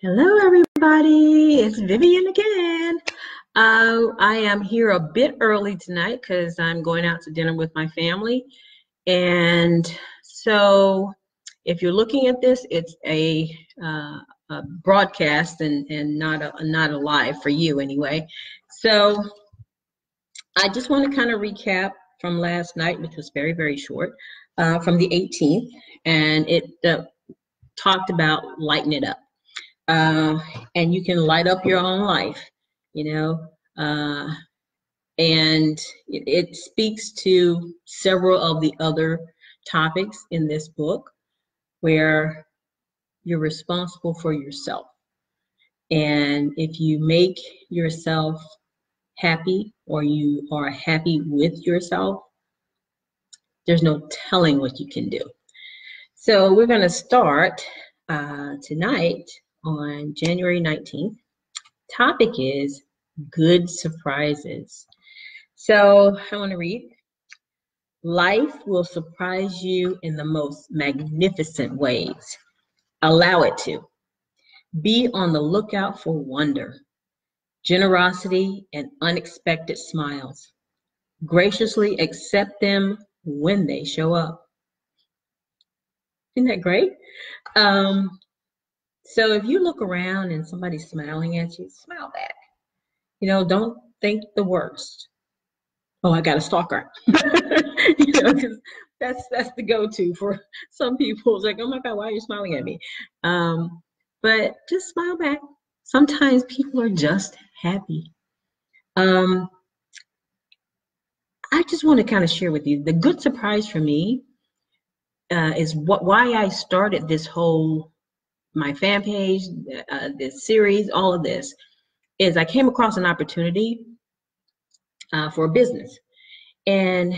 Hello, everybody. It's Vivian again. Uh, I am here a bit early tonight because I'm going out to dinner with my family. And so, if you're looking at this, it's a, uh, a broadcast and, and not a not a live for you anyway. So, I just want to kind of recap from last night, which was very very short, uh, from the 18th, and it uh, talked about lighten it up uh, and you can light up your own life, you know. Uh, and it, it speaks to several of the other topics in this book where you're responsible for yourself. And if you make yourself happy or you are happy with yourself, there's no telling what you can do. So we're going to start uh, tonight on January 19th. Topic is good surprises. So I want to read. Life will surprise you in the most magnificent ways. Allow it to. Be on the lookout for wonder, generosity, and unexpected smiles. Graciously accept them when they show up. Isn't that great? Um, so if you look around and somebody's smiling at you, smile back. You know, don't think the worst. Oh, I got a stalker. you know, because that's that's the go-to for some people. It's like, oh my God, why are you smiling at me? Um, but just smile back. Sometimes people are just happy. Um, I just want to kind of share with you the good surprise for me uh, is what why I started this whole my fan page, uh, this series, all of this, is I came across an opportunity uh, for a business. And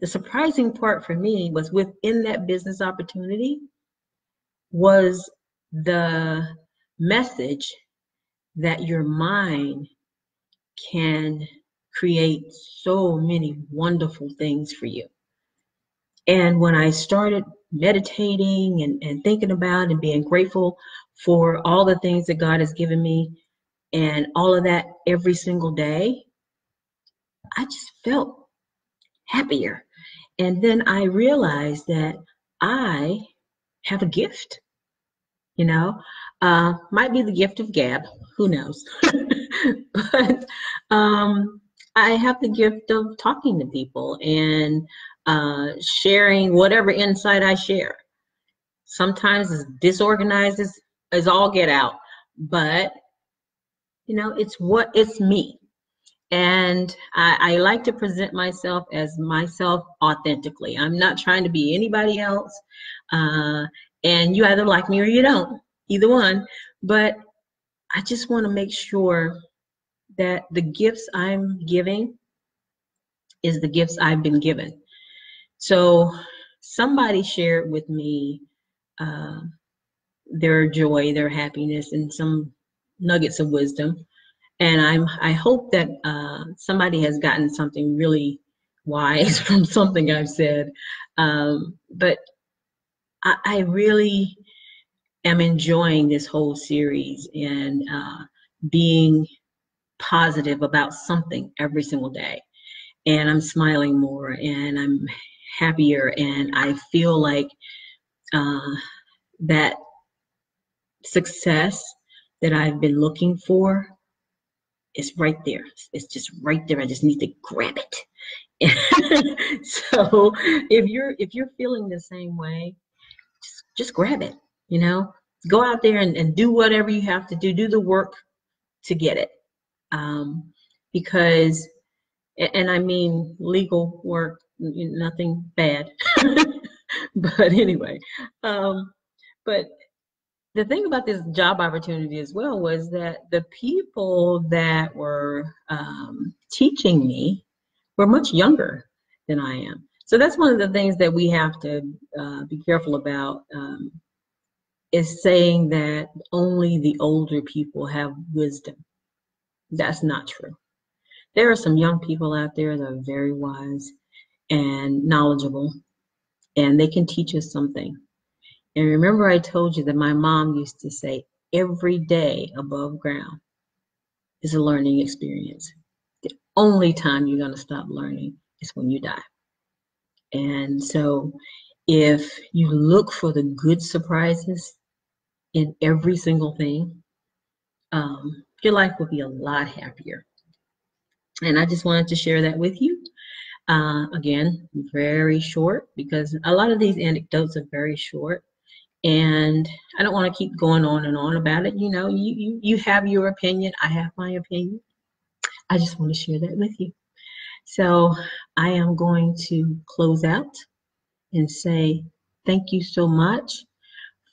the surprising part for me was within that business opportunity was the message that your mind can create so many wonderful things for you. And when I started meditating and, and thinking about and being grateful for all the things that God has given me and all of that every single day, I just felt happier. And then I realized that I have a gift, you know, uh, might be the gift of gab, who knows? but um, I have the gift of talking to people and uh, sharing whatever insight I share. Sometimes it's disorganized as, as all get out, but you know, it's what it's me. And I, I like to present myself as myself authentically. I'm not trying to be anybody else. Uh, and you either like me or you don't, either one. But I just want to make sure that the gifts I'm giving is the gifts I've been given. So somebody shared with me uh, their joy, their happiness, and some nuggets of wisdom. And I'm I hope that uh, somebody has gotten something really wise from something I've said. Um, but I, I, really am enjoying this whole series and uh, being positive about something every single day. And I'm smiling more and I'm happier and I feel like uh, that success that I've been looking for is right there. It's just right there. I just need to grab it. so if you're if you're feeling the same way, just, just grab it. You know, go out there and, and do whatever you have to do. Do the work to get it. Um, because, and I mean legal work, nothing bad. but anyway, um, but the thing about this job opportunity as well was that the people that were um, teaching me were much younger than I am. So that's one of the things that we have to uh, be careful about um, is saying that only the older people have wisdom. That's not true. There are some young people out there that are very wise and knowledgeable, and they can teach us something. And remember, I told you that my mom used to say, every day above ground is a learning experience. The only time you're going to stop learning is when you die. And so if you look for the good surprises in every single thing, um, your life will be a lot happier. And I just wanted to share that with you. Uh, again, very short because a lot of these anecdotes are very short. And I don't want to keep going on and on about it. You know, you, you, you have your opinion, I have my opinion. I just want to share that with you. So I am going to close out and say thank you so much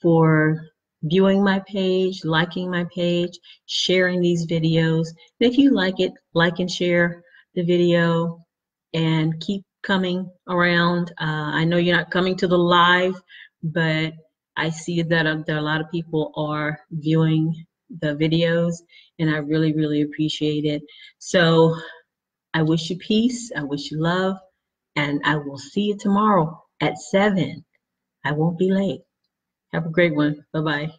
for viewing my page, liking my page, sharing these videos. And if you like it, like and share the video and keep coming around. Uh, I know you're not coming to the live, but I see that uh, there are a lot of people are viewing the videos and I really, really appreciate it. So I wish you peace. I wish you love. And I will see you tomorrow at 7. I won't be late. Have a great one. Bye bye.